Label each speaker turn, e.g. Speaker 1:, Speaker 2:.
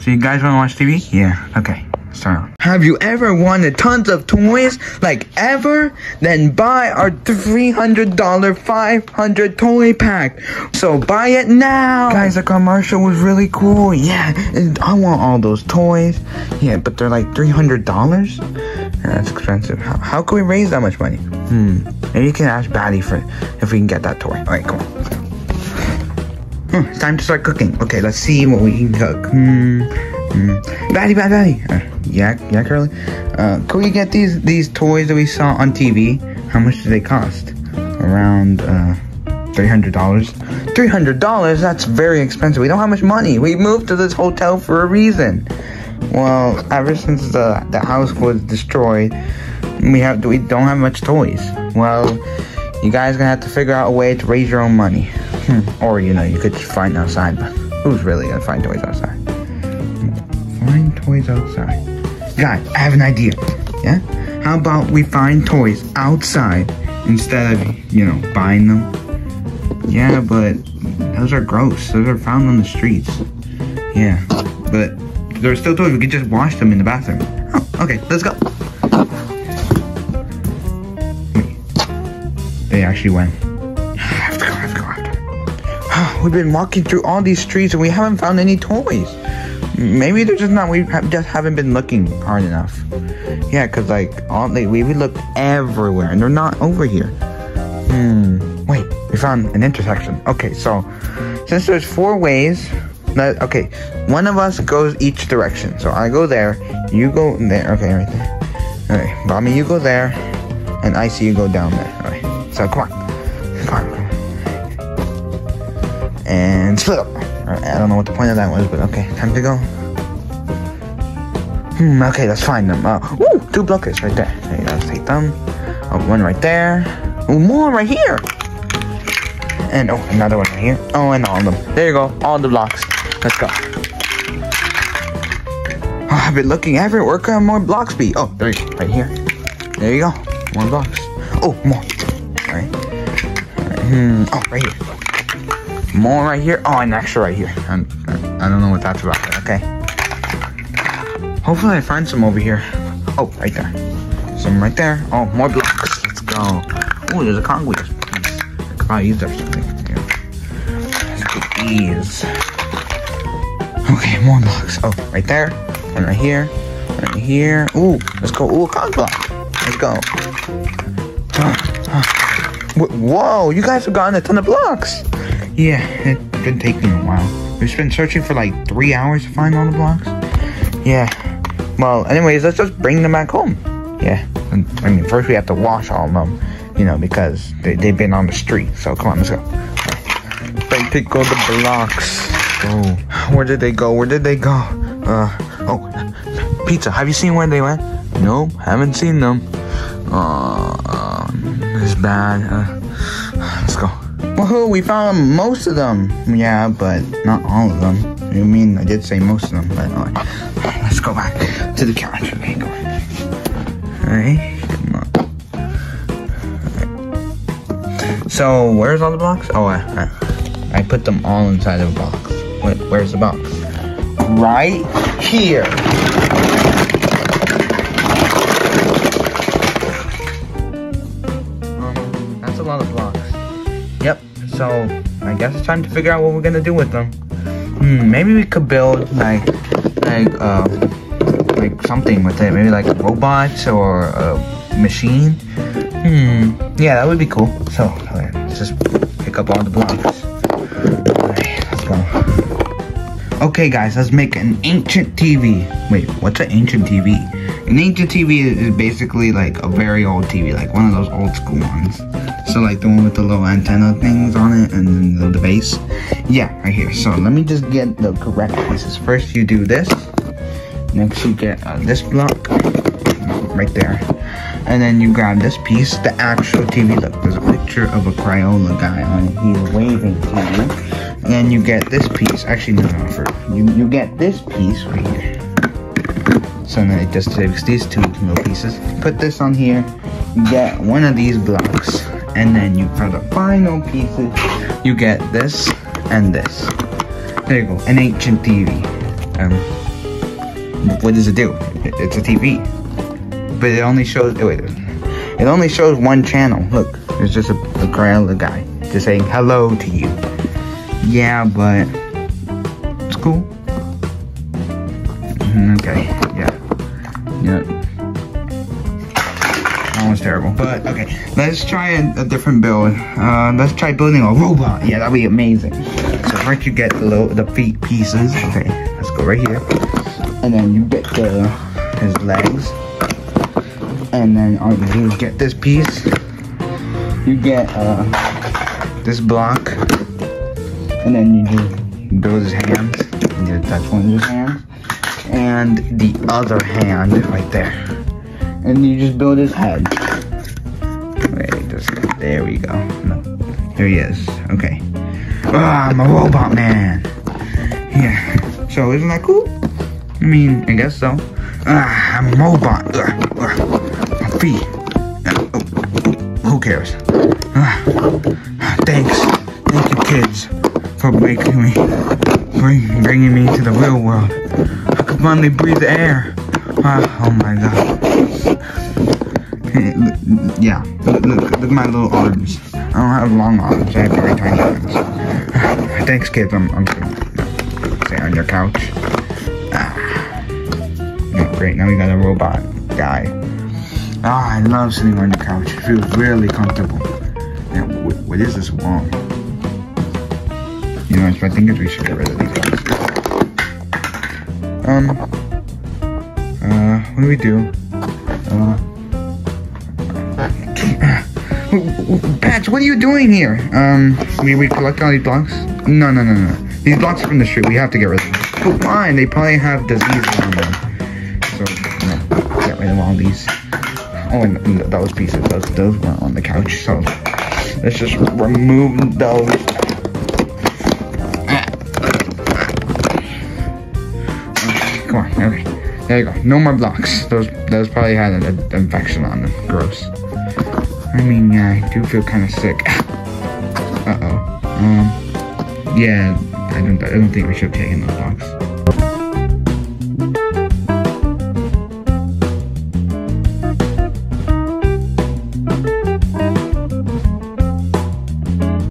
Speaker 1: So you guys want to watch TV? Yeah. Okay. Start. Have you ever wanted tons of toys? Like ever? Then buy our $300 500 toy pack. So buy it now. Guys, the commercial was really cool. Yeah, and I want all those toys. Yeah, but they're like $300? Yeah, that's expensive. How, how can we raise that much money? Hmm. Maybe you can ask Batty for if we can get that toy. All right, come on. Hmm, it's time to start cooking. Okay, let's see what we can cook. Hmm. hmm. Batty, Batty, Batty. Uh, yeah, yeah, Curly. Uh, can we get these these toys that we saw on TV? How much do they cost? Around uh, three hundred dollars. Three hundred dollars? That's very expensive. We don't have much money. We moved to this hotel for a reason. Well, ever since the the house was destroyed, we have we don't have much toys. Well, you guys gonna have to figure out a way to raise your own money. Hmm. Or, you know, you could find outside, but who's really gonna find toys outside? Find toys outside. Guys, I have an idea. Yeah? How about we find toys outside instead of, you know, buying them? Yeah, but those are gross. Those are found on the streets. Yeah, but they're still toys. We could just wash them in the bathroom. Oh, okay, let's go. They actually went. We've been walking through all these streets and we haven't found any toys. Maybe they're just not. We just haven't been looking hard enough. Yeah, cause like all they we, we looked everywhere and they're not over here. Hmm. Wait, we found an intersection. Okay, so since there's four ways, that okay, one of us goes each direction. So I go there, you go there. Okay, right there. Okay, Bobby, you go there, and I see you go down there. All right. So come on, and split up. I don't know what the point of that was, but okay, time to go. Hmm, okay, let's find them. Uh, ooh, two buckets right there. Go, let's take them. Oh, one right there. Oh, more right here. And oh, another one right here. Oh, and all of them. There you go, all the blocks. Let's go. Oh, I've been looking everywhere. Where can more blocks be? Oh, there you go, right here. There you go, more blocks. Oh, more. All right. All right. Hmm. Oh, right here. More right here. Oh, an extra right here. I'm, I don't know what that's about. but Okay. Hopefully I find some over here. Oh, right there. Some right there. Oh, more blocks. Let's go. Oh, there's a conga piece. I could probably use that something. Okay, more blocks. Oh, right there. And right here. Right here. Ooh, let's go. Ooh, a block. Let's go. Wh- Whoa, you guys have gotten a ton of blocks. Yeah, it's been taking a while. We've been searching for like three hours to find all the blocks. Yeah. Well, anyways, let's just bring them back home. Yeah. I mean, first we have to wash all of them, you know, because they, they've been on the street. So come on, let's go. They take all the blocks. Oh, where did they go? Where did they go? Uh, oh, pizza. Have you seen where they went? Nope, haven't seen them. Uh, uh it's bad. Uh, let's go. Woohoo, we found most of them. Yeah, but not all of them. I mean, I did say most of them, but alright. Let's go back to the couch. Okay, go ahead. Alright, come on. So, where's all the blocks? Oh, I, I, I put them all inside of a box. Wait, where's the box? Right here. So I guess it's time to figure out what we're gonna do with them. Hmm. Maybe we could build like like uh like something with it. Maybe like robots or a machine. Hmm. Yeah, that would be cool. So okay, let's just pick up all the blocks. Alright, let's go. Okay, guys, let's make an ancient TV. Wait, what's an ancient TV? An ancient TV is basically like a very old TV, like one of those old school ones. So like the one with the little antenna things on it and then the, the base. Yeah, right here. So let me just get the correct pieces. First you do this. Next you get uh, this block right there. And then you grab this piece, the actual TV. Look, there's a picture of a Crayola guy on it. He's waving to you. And you get this piece. Actually, no, no, for you, you get this piece right here. So then it just takes these two little pieces. Put this on here. Get one of these blocks. And then you, for the final pieces, you get this and this. There you go, an ancient TV. Um, what does it do? It's a TV, but it only shows. Wait, it only shows one channel. Look, there's just a, a gorilla guy just saying hello to you. Yeah, but it's cool. Mm-hmm, okay, terrible. But okay, let's try a, a different build. Uh, let's try building a robot. Yeah, that'd be amazing. So first you get the little, the feet pieces. Okay, let's go right here, and then you get the his legs, and then all you do is get this piece. You get uh this block, and then you just build his hands. And you touch one of his hands, and the other hand right there and you just build his head. There we go. No, there he is. Okay. Ah, I'm a robot man. Yeah. So isn't that cool? I mean, I guess so. Ah, I'm a robot. Uh, uh, my feet. Uh, oh, who cares? Ah, thanks, thank you, kids, for making me, bring, bringing me to the real world. I could finally breathe air. Ah, oh my god. Yeah, look, look, look, at my little arms. I don't have long arms, I have very tiny arms. Thanks, kids, I'm, I'm stay on your couch. Ah. Great, now we got a robot guy. Ah, I love sitting on the couch. It feels really comfortable. Yeah, what, what is this wall? You know, I think we should get rid of these guys. Um, uh, what do we do? Uh, Patch, what are you doing here? Um, we, we collect all these blocks? No, no, no, no. These blocks are from the street. We have to get rid of them. But why? They probably have disease on them. So, no, get rid of all these. Oh, and, and those pieces, those, those weren't on the couch. So, let's just remove those. Come on, okay. There you go. No more blocks. Those those probably had an infection on them. Gross. I mean, yeah, I do feel kind of sick. Uh oh. Um. Yeah, I don't. I don't think we should have taken those blocks.